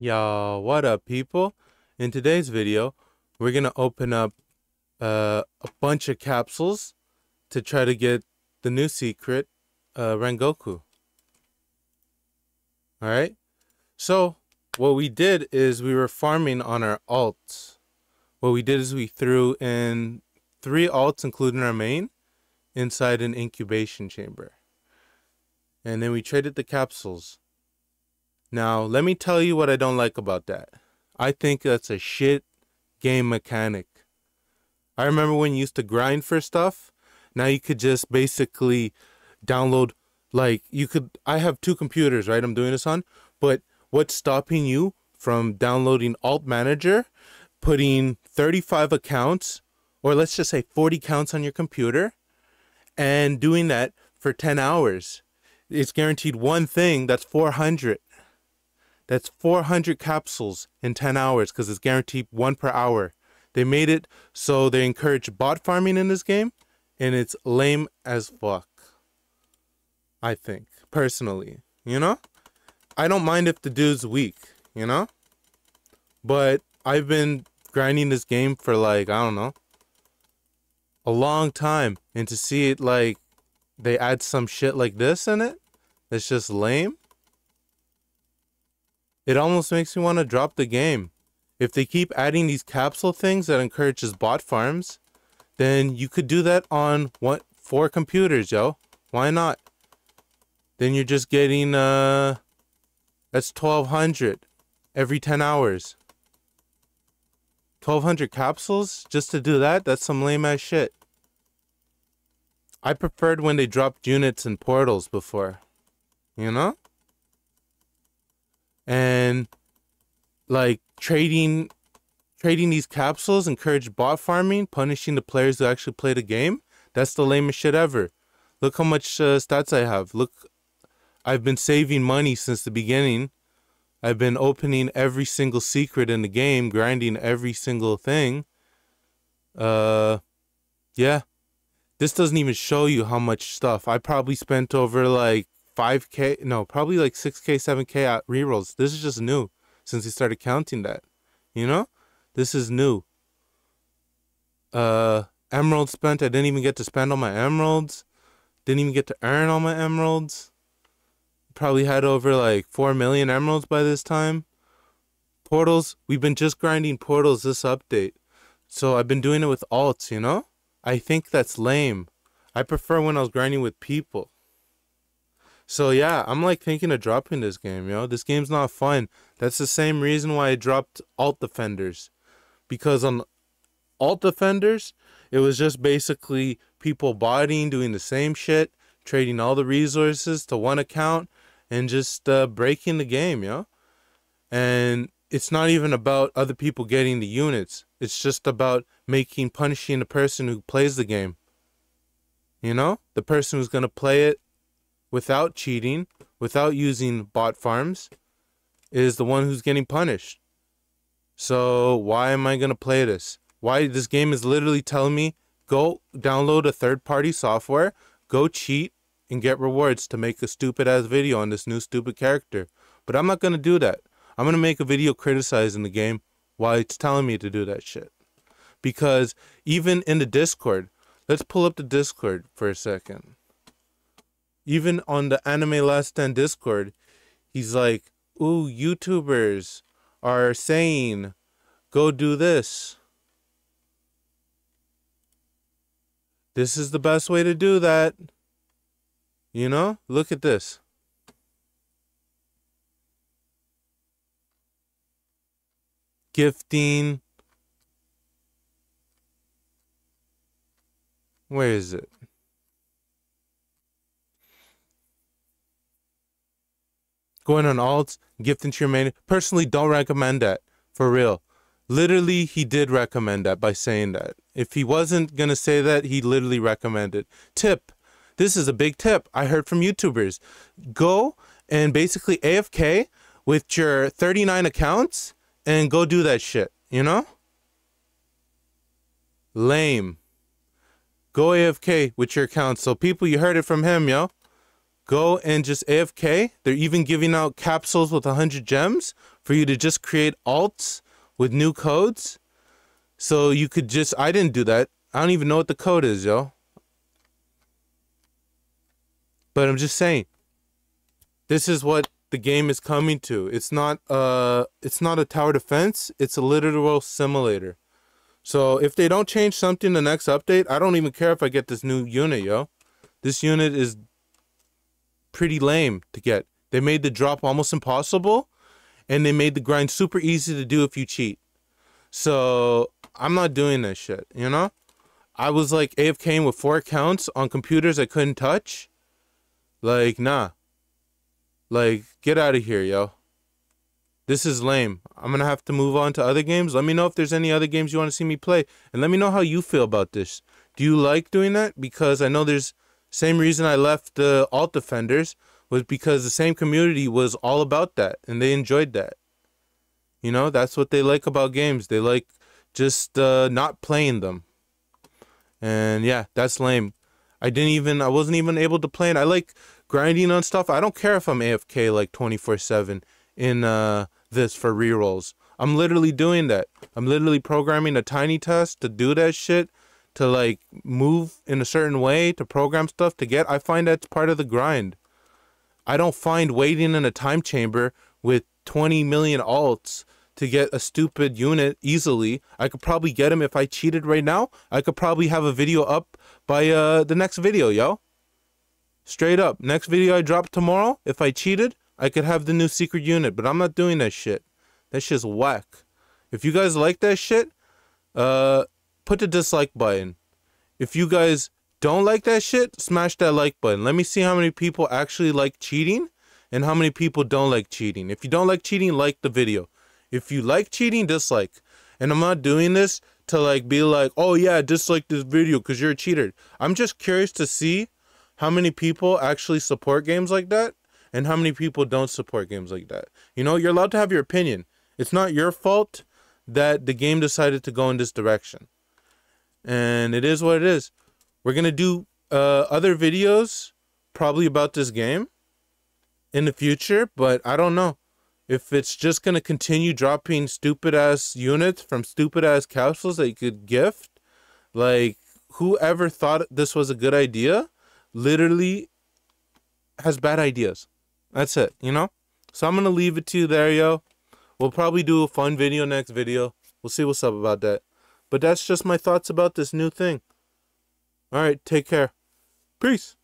Yo, what up, people? In today's video, we're gonna open up uh, a bunch of capsules to try to get the new secret, uh, Rengoku. Alright? So, what we did is we were farming on our alts. What we did is we threw in three alts, including our main, inside an incubation chamber. And then we traded the capsules. Now, let me tell you what I don't like about that. I think that's a shit game mechanic. I remember when you used to grind for stuff. Now you could just basically download, like, you could. I have two computers, right? I'm doing this on. But what's stopping you from downloading Alt Manager, putting 35 accounts, or let's just say 40 counts on your computer, and doing that for 10 hours? It's guaranteed one thing that's 400. That's 400 capsules in 10 hours because it's guaranteed one per hour. They made it so they encourage bot farming in this game, and it's lame as fuck. I think, personally. You know? I don't mind if the dude's weak, you know? But I've been grinding this game for like, I don't know, a long time. And to see it like they add some shit like this in it, it's just lame. It almost makes me want to drop the game. If they keep adding these capsule things that encourages bot farms, then you could do that on what four computers, yo. Why not? Then you're just getting uh that's 1200 every 10 hours. 1200 capsules just to do that? That's some lame ass shit. I preferred when they dropped units and portals before. You know? And like trading trading these capsules encourage bot farming, punishing the players who actually play the game. That's the lamest shit ever. Look how much uh, stats I have. Look, I've been saving money since the beginning. I've been opening every single secret in the game, grinding every single thing. Uh, yeah. This doesn't even show you how much stuff. I probably spent over like 5k, no, probably like 6k, 7k at rerolls. This is just new since he started counting that. You know? This is new. Uh emeralds spent, I didn't even get to spend all my emeralds. Didn't even get to earn all my emeralds. Probably had over like 4 million emeralds by this time. Portals, we've been just grinding portals this update. So I've been doing it with alts, you know? I think that's lame. I prefer when I was grinding with people. So yeah, I'm like thinking of dropping this game, yo. This game's not fun. That's the same reason why I dropped Alt Defenders. Because on Alt Defenders, it was just basically people botting, doing the same shit, trading all the resources to one account, and just uh, breaking the game, yo. And it's not even about other people getting the units. It's just about making punishing the person who plays the game. You know? The person who's gonna play it without cheating, without using bot farms, is the one who's getting punished. So why am I gonna play this? Why this game is literally telling me go download a third party software, go cheat and get rewards to make a stupid ass video on this new stupid character. But I'm not gonna do that. I'm gonna make a video criticizing the game while it's telling me to do that shit. Because even in the Discord, let's pull up the Discord for a second even on the Anime Last Stand Discord, he's like, ooh, YouTubers are saying, go do this. This is the best way to do that. You know, look at this. Gifting. Where is it? Going on alts, gifting to your main. Personally, don't recommend that for real. Literally, he did recommend that by saying that. If he wasn't gonna say that, he literally recommended. Tip. This is a big tip I heard from YouTubers. Go and basically AFK with your 39 accounts and go do that shit, you know? Lame. Go AFK with your accounts. So people, you heard it from him, yo. Go and just AFK. They're even giving out capsules with 100 gems for you to just create alts with new codes. So you could just, I didn't do that. I don't even know what the code is, yo. But I'm just saying, this is what the game is coming to. It's not uh it's not a tower defense, it's a literal simulator. So if they don't change something the next update, I don't even care if I get this new unit, yo. This unit is pretty lame to get. They made the drop almost impossible and they made the grind super easy to do if you cheat. So I'm not doing this shit, you know? I was like AFKing with four accounts on computers I couldn't touch. Like, nah. Like, get out of here, yo. This is lame. I'm gonna have to move on to other games. Let me know if there's any other games you want to see me play, and let me know how you feel about this. Do you like doing that? Because I know there's same reason I left the alt defenders was because the same community was all about that, and they enjoyed that. You know, that's what they like about games. They like just uh, not playing them. And yeah, that's lame. I didn't even I wasn't even able to play it. I like grinding on stuff. I don't care if I'm AFK like 24/7 in uh this for rerolls. I'm literally doing that. I'm literally programming a TinyTask to do that shit to like move in a certain way to program stuff to get. I find that's part of the grind. I don't find waiting in a time chamber with 20 million alts to get a stupid unit easily. I could probably get him if I cheated right now. I could probably have a video up by uh the next video, yo. Straight up. Next video I drop tomorrow, if I cheated, I could have the new secret unit, but I'm not doing that shit. That shit's whack. If you guys like that shit, uh put the dislike button. If you guys don't like that shit, smash that like button. Let me see how many people actually like cheating and how many people don't like cheating. If you don't like cheating, like the video. If you like cheating, dislike. And I'm not doing this to like be like, oh yeah, dislike this video because you're a cheater. I'm just curious to see how many people actually support games like that and how many people don't support games like that. You know, you're allowed to have your opinion. It's not your fault that the game decided to go in this direction. And it is what it is. We're to do uh, other videos probably about this game in the future, but I don't know if it's just gonna continue dropping stupid ass units from stupid ass capsules that you could gift, like whoever thought this was a good idea, literally has bad ideas. That's it, you know? So I'm gonna leave it to you there, yo. We'll probably do a fun video next video. We'll see what's up about that. But that's just my thoughts about this new thing. Alright, take care. Peace.